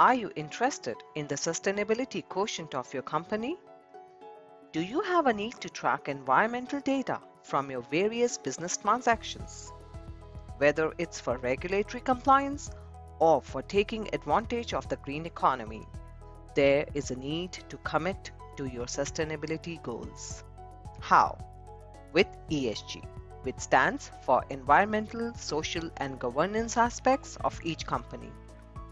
Are you interested in the sustainability quotient of your company? Do you have a need to track environmental data from your various business transactions? Whether it's for regulatory compliance or for taking advantage of the green economy, there is a need to commit to your sustainability goals. How? With ESG, which stands for Environmental, Social and Governance aspects of each company.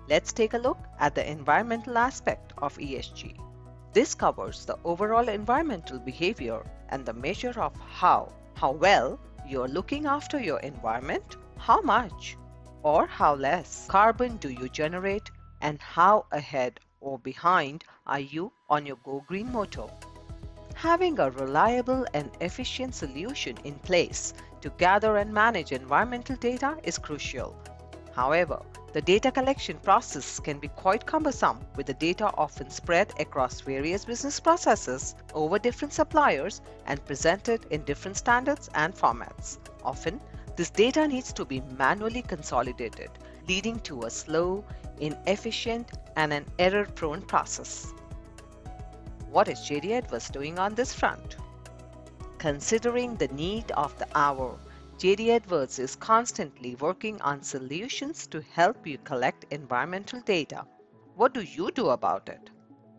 Let's take a look at the environmental aspect of ESG. This covers the overall environmental behavior and the measure of how, how well you're looking after your environment, how much or how less carbon do you generate and how ahead or behind are you on your Go Green motto. Having a reliable and efficient solution in place to gather and manage environmental data is crucial. However, the data collection process can be quite cumbersome with the data often spread across various business processes over different suppliers and presented in different standards and formats. Often, this data needs to be manually consolidated, leading to a slow, inefficient, and an error-prone process. What is JD Edwards doing on this front? Considering the need of the hour, JD Edwards is constantly working on solutions to help you collect environmental data. What do you do about it?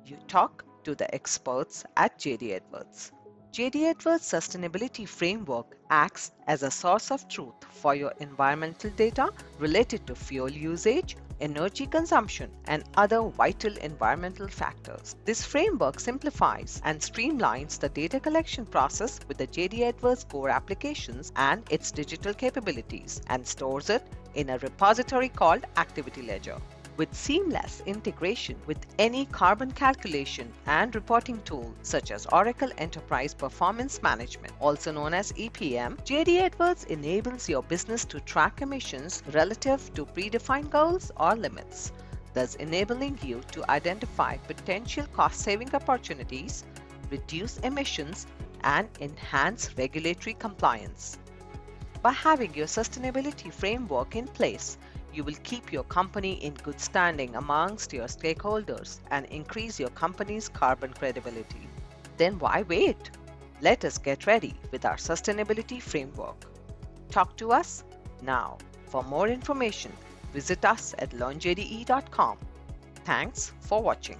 You talk to the experts at JD Edwards. JD Edwards Sustainability Framework acts as a source of truth for your environmental data related to fuel usage, energy consumption, and other vital environmental factors. This framework simplifies and streamlines the data collection process with the JD Edwards core applications and its digital capabilities and stores it in a repository called Activity Ledger with seamless integration with any carbon calculation and reporting tool such as Oracle Enterprise Performance Management, also known as EPM, JD Edwards enables your business to track emissions relative to predefined goals or limits, thus enabling you to identify potential cost-saving opportunities, reduce emissions, and enhance regulatory compliance. By having your sustainability framework in place, you will keep your company in good standing amongst your stakeholders and increase your company's carbon credibility. Then why wait? Let us get ready with our sustainability framework. Talk to us now. For more information, visit us at learnjde.com. Thanks for watching.